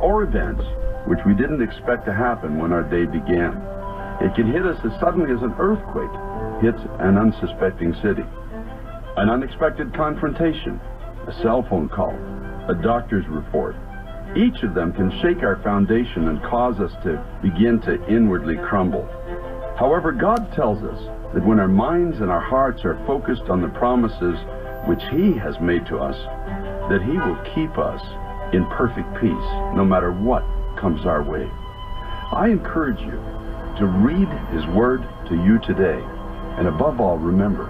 or events which we didn't expect to happen when our day began. It can hit us as suddenly as an earthquake hits an unsuspecting city. An unexpected confrontation, a cell phone call, a doctor's report. Each of them can shake our foundation and cause us to begin to inwardly crumble. However, God tells us that when our minds and our hearts are focused on the promises which He has made to us, that He will keep us in perfect peace no matter what comes our way. I encourage you to read His Word to you today, and above all, remember,